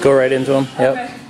Go right into them. Yep. Okay.